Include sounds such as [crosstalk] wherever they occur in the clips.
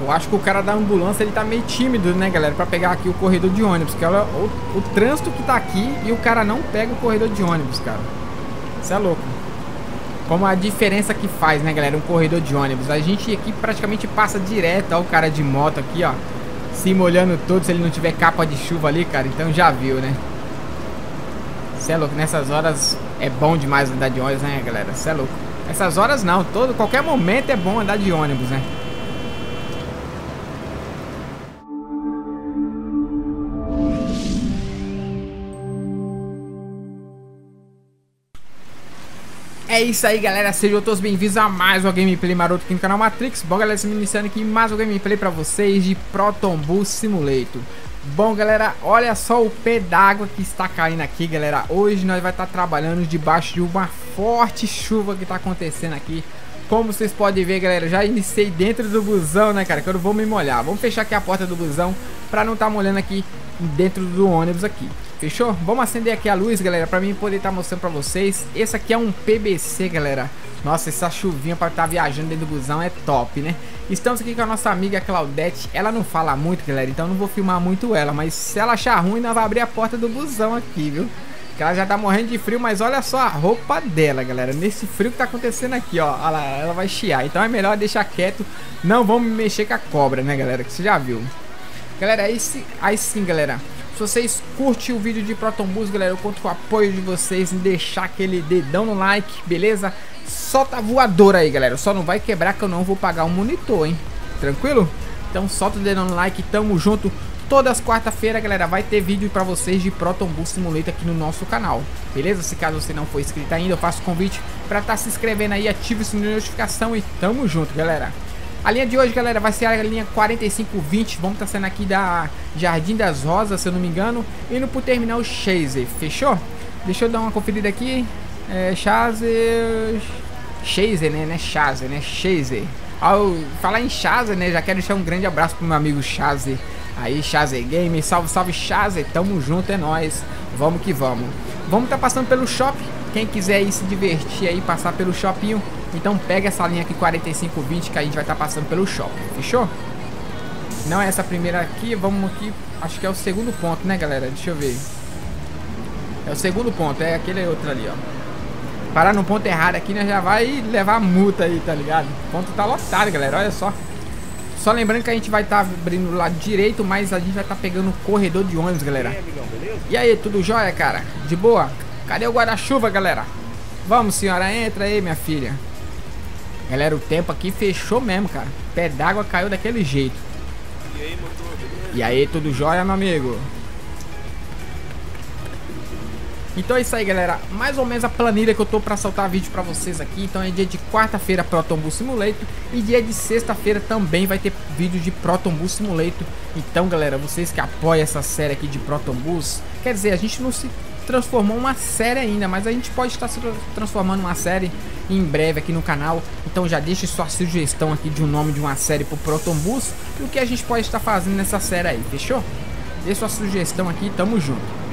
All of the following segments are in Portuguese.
Eu acho que o cara da ambulância ele tá meio tímido, né, galera? Pra pegar aqui o corredor de ônibus. Que olha o, o trânsito que tá aqui e o cara não pega o corredor de ônibus, cara. Isso é louco. Como a diferença que faz, né, galera? Um corredor de ônibus. A gente aqui praticamente passa direto ao cara de moto aqui, ó. Se molhando todo se ele não tiver capa de chuva ali, cara. Então já viu, né? Cê é louco. Nessas horas é bom demais andar de ônibus, né, galera? Cê é louco. Essas horas não. Todo, qualquer momento é bom andar de ônibus, né? É isso aí, galera. Sejam todos bem-vindos a mais uma gameplay maroto aqui no canal Matrix. Bom, galera, estamos iniciando aqui mais uma gameplay pra vocês de Proton Bus Simulator. Bom, galera, olha só o pé d'água que está caindo aqui, galera. Hoje nós vai estar trabalhando debaixo de uma forte chuva que está acontecendo aqui. Como vocês podem ver, galera, já iniciei dentro do busão, né, cara, que eu não vou me molhar. Vamos fechar aqui a porta do busão pra não estar tá molhando aqui dentro do ônibus aqui. Fechou? Vamos acender aqui a luz, galera, pra mim poder estar tá mostrando pra vocês. Esse aqui é um PBC, galera. Nossa, essa chuvinha pra estar tá viajando dentro do busão é top, né? Estamos aqui com a nossa amiga Claudete. Ela não fala muito, galera, então não vou filmar muito ela. Mas se ela achar ruim, nós vamos abrir a porta do busão aqui, viu? Que ela já tá morrendo de frio, mas olha só a roupa dela, galera. Nesse frio que tá acontecendo aqui, ó. Ela, ela vai chiar. Então é melhor deixar quieto. Não vamos mexer com a cobra, né, galera? Que você já viu. Galera, aí, aí sim, galera. Se vocês curtem o vídeo de Proton Bus, galera, eu conto com o apoio de vocês em deixar aquele dedão no like, beleza? Solta a voadora aí, galera. Só não vai quebrar que eu não vou pagar um monitor, hein? Tranquilo? Então solta o dedão no like, tamo junto. Todas as quarta-feira, galera, vai ter vídeo pra vocês de Proton Bus Simulator aqui no nosso canal. Beleza? Se caso você não for inscrito ainda, eu faço convite pra estar tá se inscrevendo aí, ative o sininho de notificação e tamo junto, galera. A linha de hoje, galera, vai ser a linha 4520. Vamos estar tá saindo aqui da Jardim das Rosas, se eu não me engano. Indo pro terminal Chaser. Fechou? Deixa eu dar uma conferida aqui. É, Chaser... Chaser, né? Né? Chaser, né? Chaser. Ao falar em Chaser, né? Já quero deixar um grande abraço pro meu amigo Chaser. Aí, Chaser Game. Salve, salve, Chaser. Tamo junto, é nóis. Vamos que vamos. Vamos tá passando pelo shopping. Quem quiser ir se divertir aí, passar pelo shopping então pega essa linha aqui 4520 que a gente vai estar tá passando pelo shopping, fechou? Não é essa primeira aqui, vamos aqui, acho que é o segundo ponto, né galera? Deixa eu ver. É o segundo ponto, é aquele outro ali, ó. Parar no ponto errado aqui, né? Já vai levar multa aí, tá ligado? O ponto tá lotado, galera, olha só. Só lembrando que a gente vai estar tá abrindo o lado direito, mas a gente vai estar tá pegando o corredor de ônibus, galera. E aí, tudo jóia, cara? De boa? Cadê o guarda-chuva, galera? Vamos, senhora, entra aí, minha filha. Galera, o tempo aqui fechou mesmo, cara. Pé d'água caiu daquele jeito. E aí, motor, beleza? E aí, tudo jóia, meu amigo? Então é isso aí, galera. Mais ou menos a planilha que eu tô pra soltar vídeo pra vocês aqui. Então é dia de quarta-feira Proton Bus Simulator. E dia de sexta-feira também vai ter vídeo de Proton Bus Simulator. Então, galera, vocês que apoiam essa série aqui de Proton. Quer dizer, a gente não se transformou uma série ainda, mas a gente pode estar se transformando uma série em breve aqui no canal. Então já deixe sua sugestão aqui de um nome de uma série pro Proton Bus e o que a gente pode estar fazendo nessa série aí, fechou? Deixe sua sugestão aqui, tamo junto.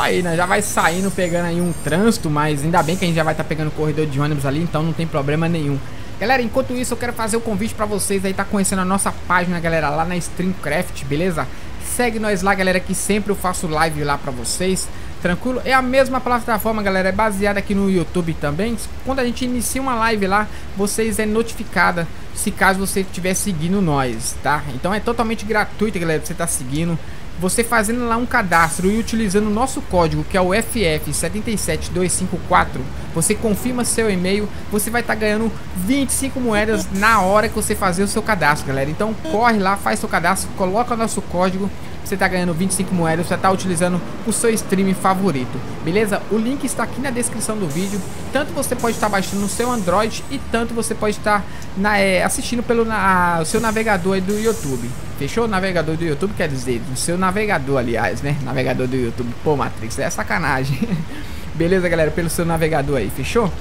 Aí, né? Já vai saindo, pegando aí um trânsito, mas ainda bem que a gente já vai estar tá pegando corredor de ônibus ali, então não tem problema nenhum. Galera, enquanto isso eu quero fazer o convite pra vocês aí tá conhecendo a nossa página, galera, lá na Streamcraft, beleza? Segue nós lá, galera, que sempre eu faço live lá pra vocês, tranquilo? É a mesma plataforma, galera, é baseada aqui no YouTube também. Quando a gente inicia uma live lá, vocês é notificada se caso você estiver seguindo nós, tá? Então é totalmente gratuito, galera, você tá seguindo você fazendo lá um cadastro e utilizando o nosso código que é o FF77254, você confirma seu e-mail, você vai estar tá ganhando 25 moedas na hora que você fazer o seu cadastro, galera. Então corre lá, faz seu cadastro, coloca o nosso código você está ganhando 25 moedas, você está utilizando o seu stream favorito, beleza? O link está aqui na descrição do vídeo, tanto você pode estar baixando no seu Android e tanto você pode estar na, é, assistindo pelo na, seu navegador do YouTube, fechou? Navegador do YouTube quer dizer, do seu navegador aliás, né? Navegador do YouTube, pô Matrix, é sacanagem, [laughs] beleza galera? Pelo seu navegador aí, fechou?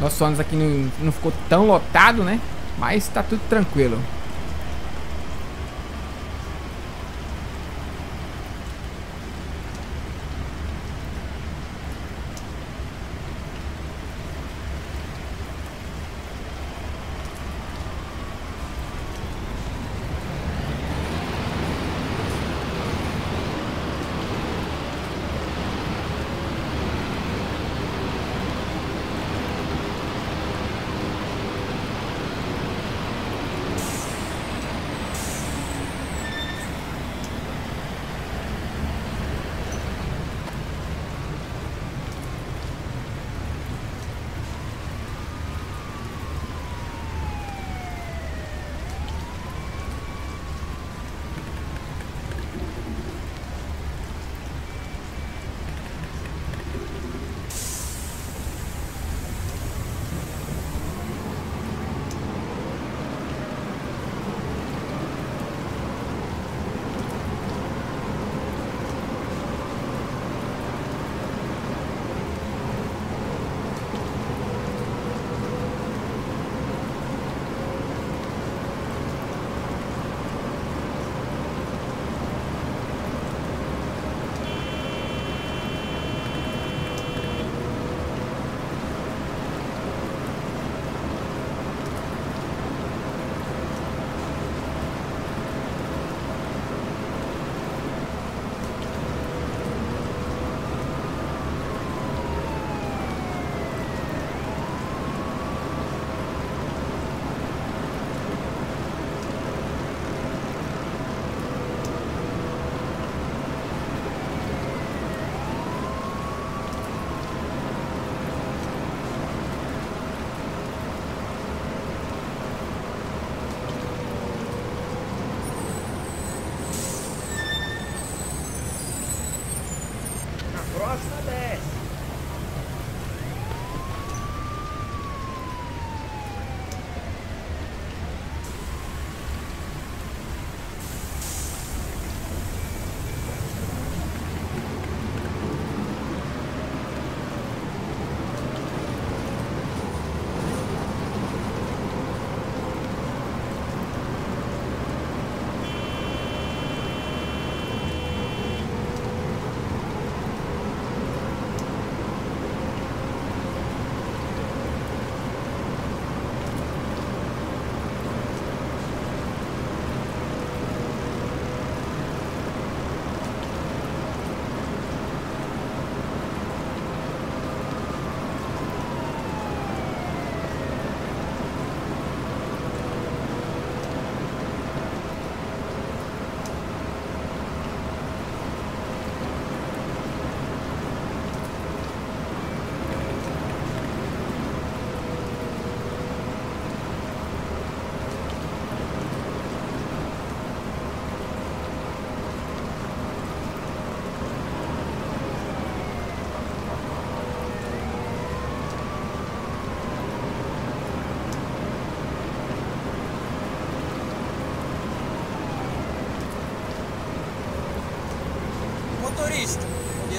Nosso ônibus aqui não, não ficou tão lotado, né? Mas tá tudo tranquilo.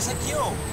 Ezequiel.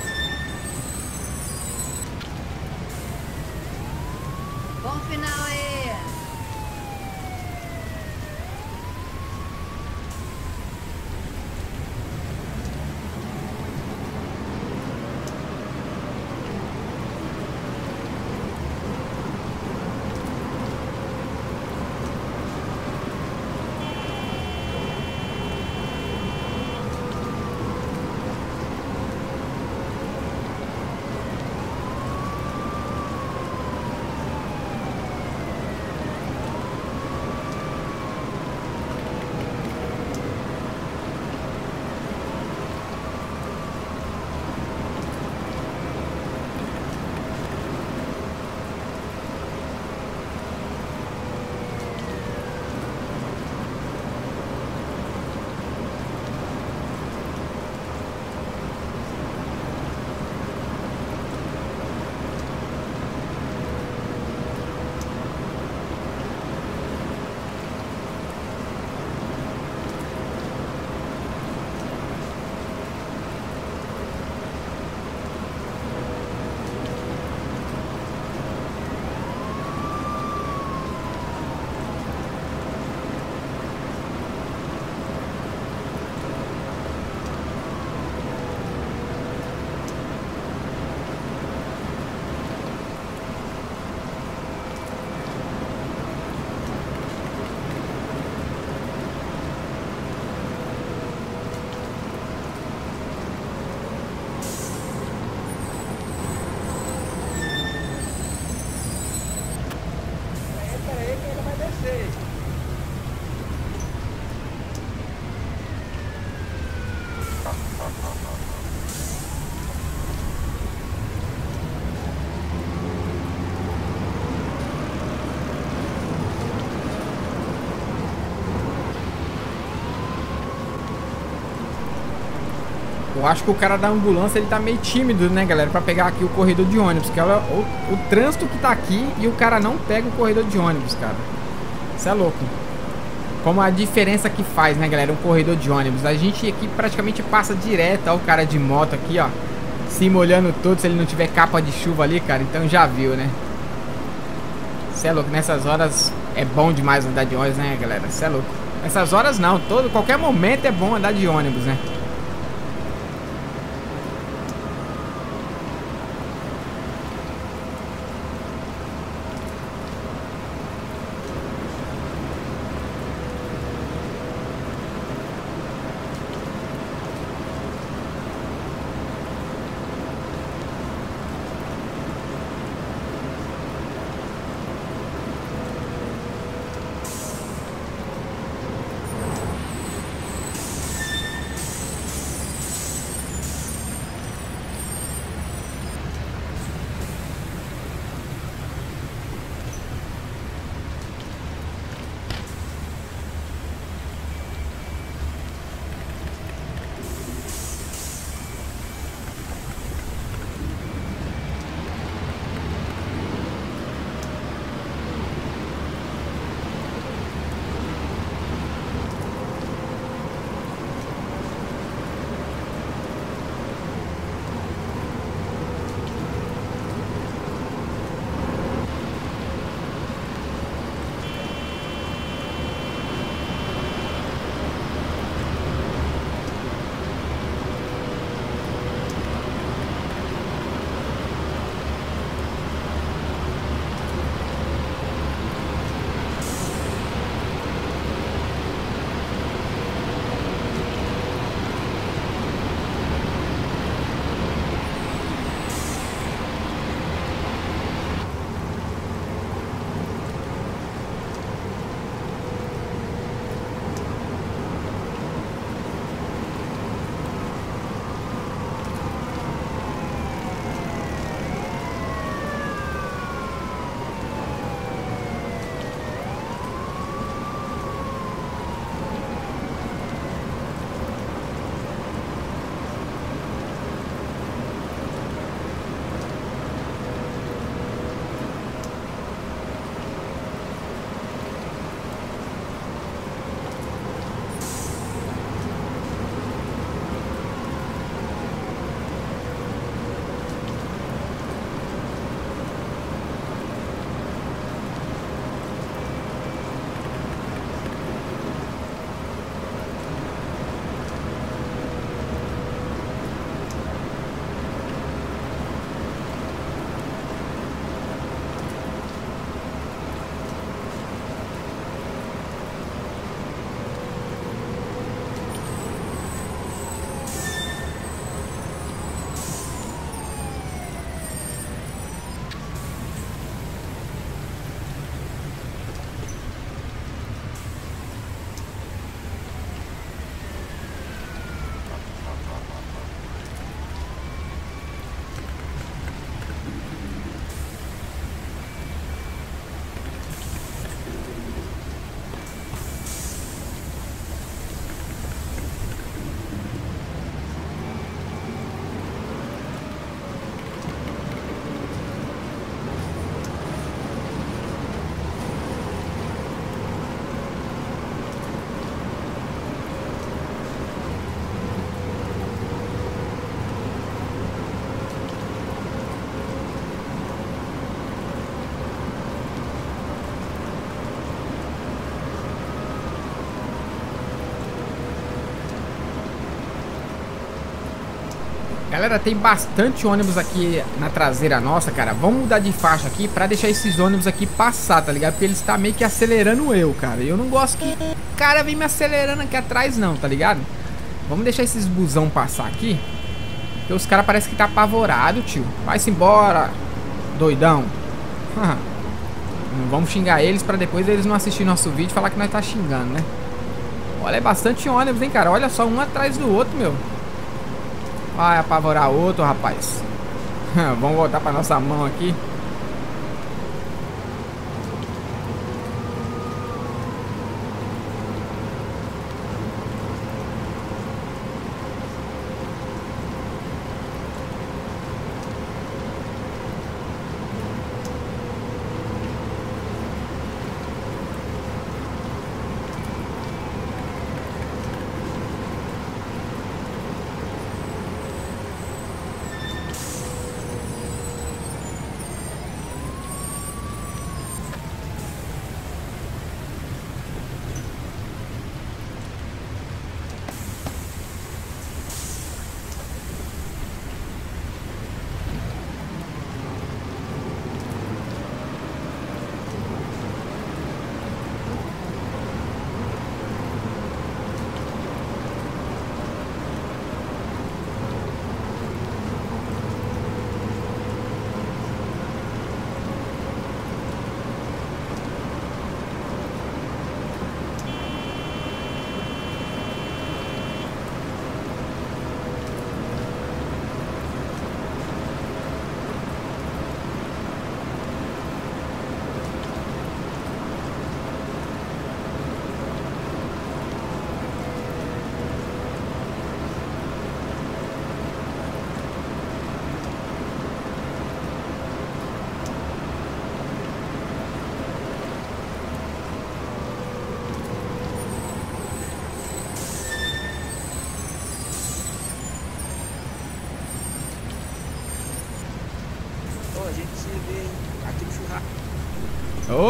Eu acho que o cara da ambulância ele tá meio tímido, né, galera, pra pegar aqui o corredor de ônibus, que é o, o, trânsito que tá aqui e o cara não pega o corredor de ônibus, cara. Isso é louco. Como a diferença que faz, né, galera, um corredor de ônibus. A gente aqui praticamente passa direto ao cara de moto aqui, ó, se molhando todo se ele não tiver capa de chuva ali, cara. Então já viu, né? Isso é louco. Nessas horas é bom demais andar de ônibus, né, galera? Isso é louco. Nessas horas não, todo qualquer momento é bom andar de ônibus, né? Galera, tem bastante ônibus aqui na traseira nossa, cara. Vamos mudar de faixa aqui pra deixar esses ônibus aqui passar, tá ligado? Porque eles tá meio que acelerando eu, cara. E eu não gosto que o cara vem me acelerando aqui atrás não, tá ligado? Vamos deixar esses busão passar aqui. Porque os caras parecem que tá apavorado, tio. Vai-se embora, doidão. [laughs] Vamos xingar eles pra depois eles não assistir nosso vídeo e falar que nós tá xingando, né? Olha, é bastante ônibus, hein, cara? Olha só, um atrás do outro, meu. Vai apavorar outro, rapaz. [laughs] vamos voltar pra nossa mão aqui.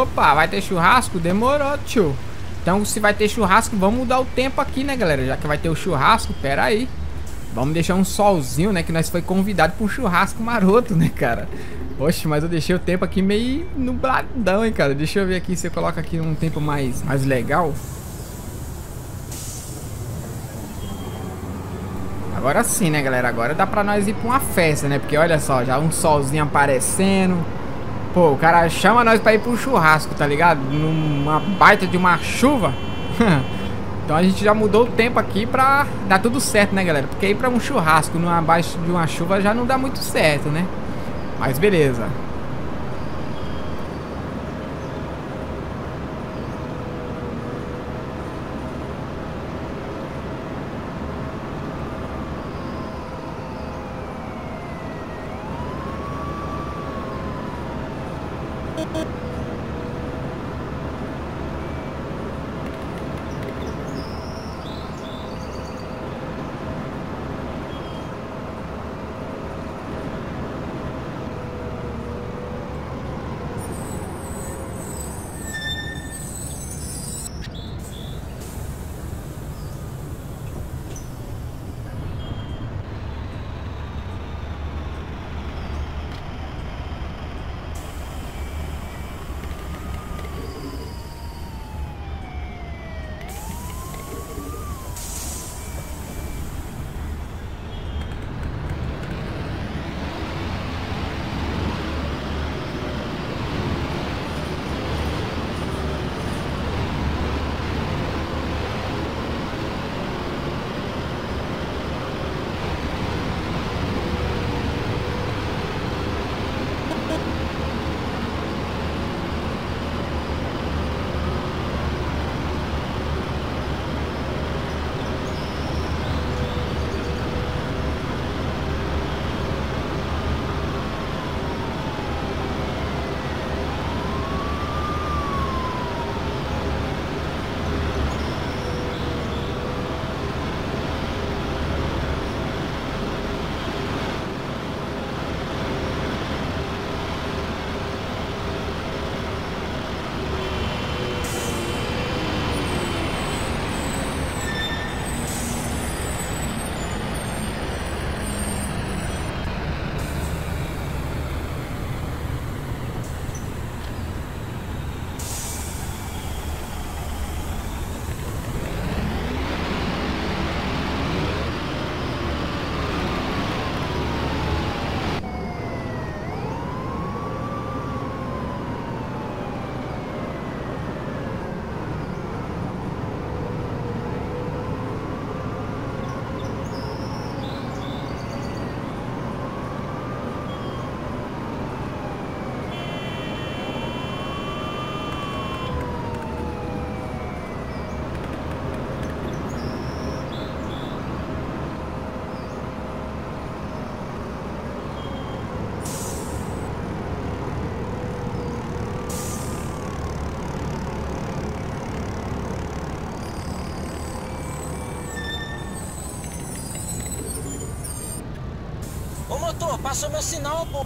Opa, vai ter churrasco? Demorou, tio. Então, se vai ter churrasco, vamos mudar o tempo aqui, né, galera? Já que vai ter o churrasco, pera aí. Vamos deixar um solzinho, né? Que nós foi convidado para um churrasco maroto, né, cara? Oxe, mas eu deixei o tempo aqui meio nubladão, hein, cara? Deixa eu ver aqui se eu coloco aqui um tempo mais, mais legal. Agora sim, né, galera? Agora dá pra nós ir pra uma festa, né? Porque olha só, já um solzinho aparecendo. Pô, o cara chama nós pra ir pro churrasco, tá ligado? Numa baita de uma chuva. [laughs] então a gente já mudou o tempo aqui pra dar tudo certo, né, galera? Porque ir pra um churrasco numa baixo de uma chuva já não dá muito certo, né? Mas beleza. Passou meu sinal, pô.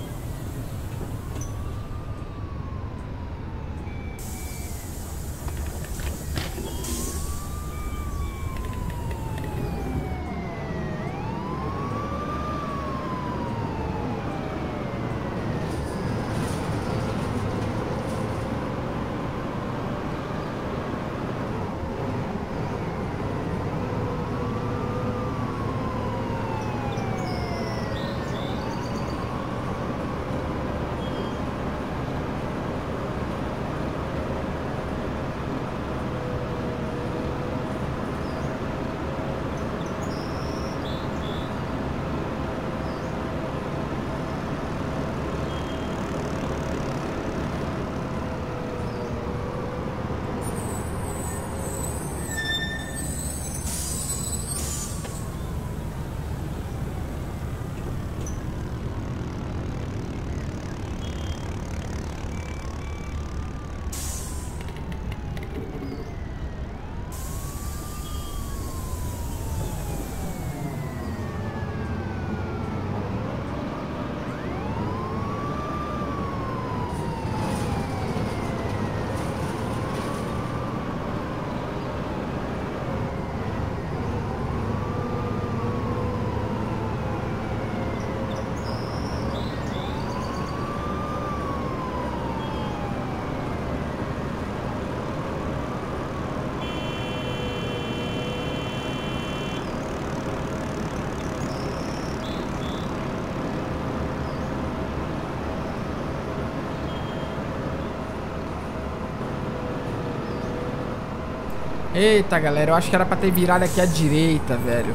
Eita, galera, eu acho que era pra ter virado aqui à direita, velho.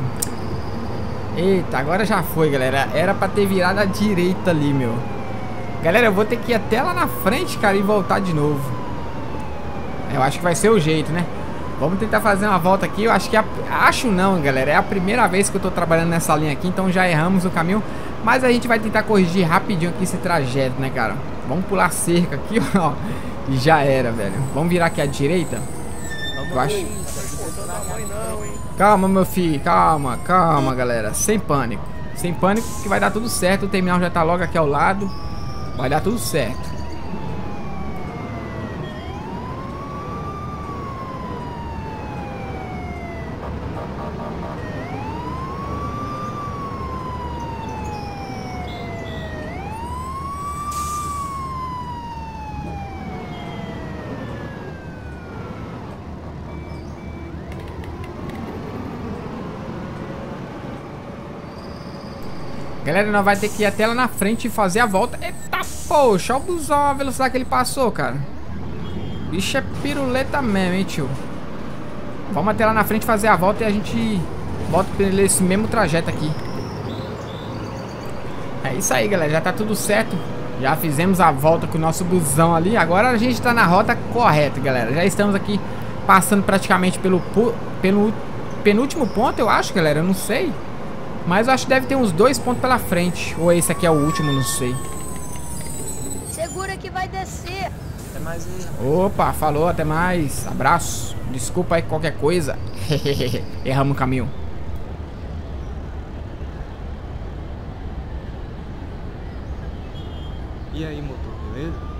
Eita, agora já foi, galera. Era pra ter virado à direita ali, meu. Galera, eu vou ter que ir até lá na frente, cara, e voltar de novo. Eu acho que vai ser o jeito, né? Vamos tentar fazer uma volta aqui. Eu acho que... A... Acho não, galera. É a primeira vez que eu tô trabalhando nessa linha aqui, então já erramos o caminho. Mas a gente vai tentar corrigir rapidinho aqui esse trajeto, né, cara? Vamos pular cerca aqui, [laughs] ó. E já era, velho. Vamos virar aqui à direita. Eu acho... Calma, meu filho, calma, calma, galera. Sem pânico. Sem pânico que vai dar tudo certo. O terminal já tá logo aqui ao lado. Vai dar tudo certo. Galera, nós vai ter que ir até lá na frente e fazer a volta. Eita, poxa, olha o busão, a velocidade que ele passou, cara. Bicho é piruleta mesmo, hein, tio. Vamos até lá na frente fazer a volta e a gente volta esse mesmo trajeto aqui. É isso aí, galera. Já tá tudo certo. Já fizemos a volta com o nosso busão ali. Agora a gente tá na rota correta, galera. Já estamos aqui passando praticamente pelo, pelo penúltimo ponto, eu acho, galera. Eu não sei. Mas eu acho que deve ter uns dois pontos pela frente. Ou esse aqui é o último, não sei. Segura que vai descer. Até mais aí. Opa, falou, até mais. Abraço. Desculpa aí qualquer coisa. [laughs] Erramos o caminho. E aí, motor, beleza?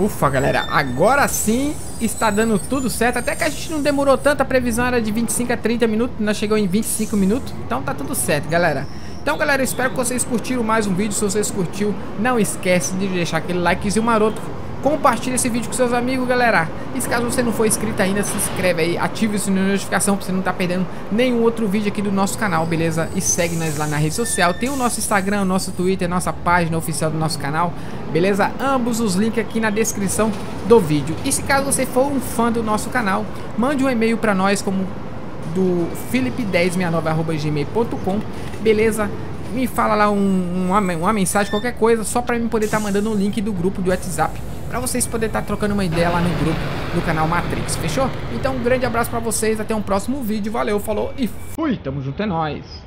Ufa, galera, agora sim está dando tudo certo. Até que a gente não demorou tanto, a previsão era de 25 a 30 minutos, nós chegou em 25 minutos. Então tá tudo certo, galera. Então, galera, espero que vocês curtiram mais um vídeo. Se vocês curtiu, não esquece de deixar aquele likezinho maroto Compartilhe esse vídeo com seus amigos, galera. E se caso você não for inscrito ainda, se inscreve aí, ative o sininho de notificação pra você não estar tá perdendo nenhum outro vídeo aqui do nosso canal, beleza? E segue nós lá na rede social. Tem o nosso Instagram, o nosso Twitter, nossa página oficial do nosso canal, beleza? Ambos os links aqui na descrição do vídeo. E se caso você for um fã do nosso canal, mande um e-mail para nós como do philip1069@gmail.com, beleza? me fala lá um, uma, uma mensagem, qualquer coisa, só pra mim poder estar tá mandando o link do grupo do WhatsApp. Pra vocês poderem estar tá trocando uma ideia lá no grupo do canal Matrix, fechou? Então um grande abraço pra vocês, até um próximo vídeo, valeu, falou e fui, tamo junto, é nóis!